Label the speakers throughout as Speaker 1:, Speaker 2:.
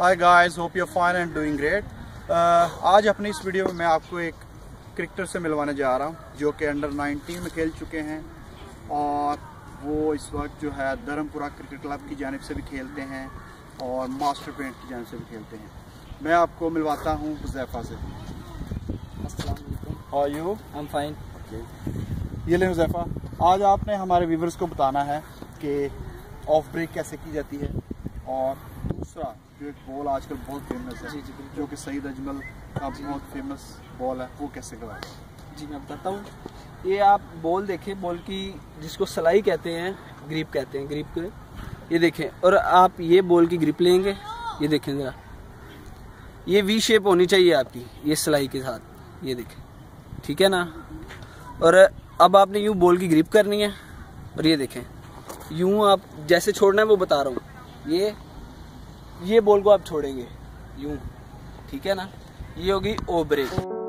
Speaker 1: Hi guys hope you fine and doing great आज अपनी इस वीडियो में मैं आपको एक क्रिकेटर से मिलवाने जा रहा हूँ जो कि अंडर 19 में खेल चुके हैं और वो इस वक्त जो है धर्मपुरा क्रिकेट क्लब की जानब से भी खेलते हैं और मास्टर पेंट की जानब से भी खेलते हैं। मैं आपको मिलवाता हूँ हुजैफा से। ये ले हुजैफा आज आपने हमारे व्यूवर्स को बताना है कि ऑफ़ ब्रेक कैसे की जाती है और दूसरा जो एक बॉल आजकल बहुत फ़ेमस है
Speaker 2: जी, जी,
Speaker 1: जो कि सईद अजमल का बहुत फ़ेमस बॉल है वो कैसे कराए
Speaker 2: जी मैं बताता हूँ। ये आप बॉल देखें बॉल की जिसको सलाई कहते हैं ग्रिप कहते हैं ग्रिप के। ये देखें और आप ये बॉल की ग्रिप लेंगे ये देखें ज़रा। ये वी शेप होनी चाहिए आपकी ये सलाई के साथ ये देखें। ठीक है ना? और अब आपने यूँ बॉल की ग्रिप करनी है और ये देखें। यूँ आप जैसे छोड़ना है वो बता रहा हूँ। ये ये बोल को आप छोड़ेंगे। यूँ। ठीक है ना? ये होगी ओ ब्रेक।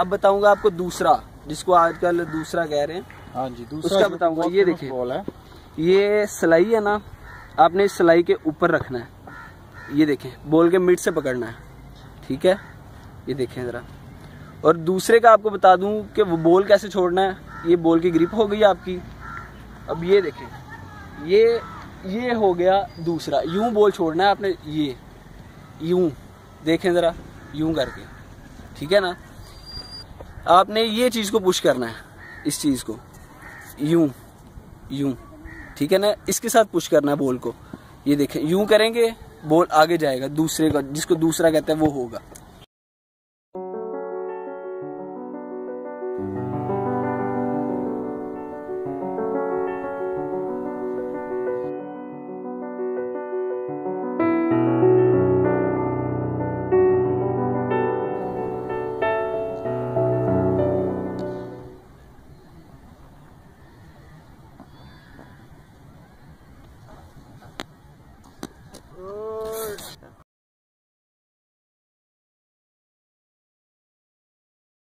Speaker 2: अब बताऊँगा आपको दूसरा जिसको आजकल दूसरा कह रहे हैं।
Speaker 1: हाँ जी
Speaker 2: उसका बताऊँगा ये देखिए।
Speaker 1: बॉल है।
Speaker 2: ये सिलाई है ना आपने इस सिलाई के ऊपर रखना है। ये देखें बॉल के मिड से पकड़ना है। ठीक है? ये देखें ज़रा। और दूसरे का आपको बता दूँ कि वो बॉल कैसे छोड़ना है। ये बॉल की ग्रिप हो गई आपकी। अब ये देखें ये ये हो गया दूसरा। यूँ बॉल छोड़ना है आपने ये। यूँ देखें ज़रा यूँ करके। ठीक है ना? आपने ये चीज़ को पुश करना है, इस चीज़ को। यूँ यूँ, ठीक है ना? इसके साथ पुश करना है बॉल को। ये देखें, यूँ करेंगे बॉल आगे जाएगा, दूसरे का, जिसको दूसरा कहता है वो होगा।